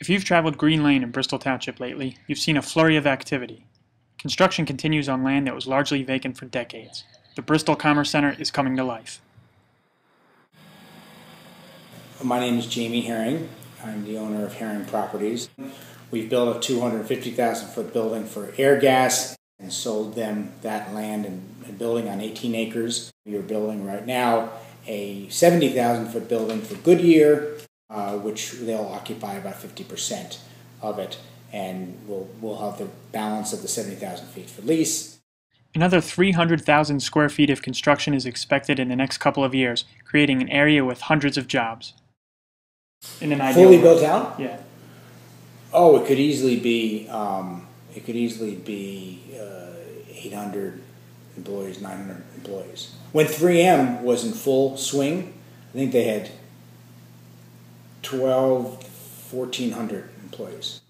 If you've traveled Green Lane in Bristol Township lately, you've seen a flurry of activity. Construction continues on land that was largely vacant for decades. The Bristol Commerce Center is coming to life. My name is Jamie Herring. I'm the owner of Herring Properties. We've built a 250,000 foot building for Airgas and sold them that land and, and building on 18 acres. We are building right now a 70,000 foot building for Goodyear, uh, which they'll occupy about 50% of it, and we'll, we'll have the balance of the 70,000 feet for lease. Another 300,000 square feet of construction is expected in the next couple of years, creating an area with hundreds of jobs. In an ideal Fully built out? Yeah. Oh, it could easily be. Um, it could easily be uh, 800 employees, 900 employees. When 3M was in full swing, I think they had 12, 1400 employees.